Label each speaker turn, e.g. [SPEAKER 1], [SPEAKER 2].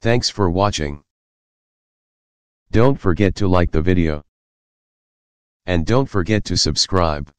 [SPEAKER 1] Thanks for watching. Don't forget to like the video. And don't forget to subscribe.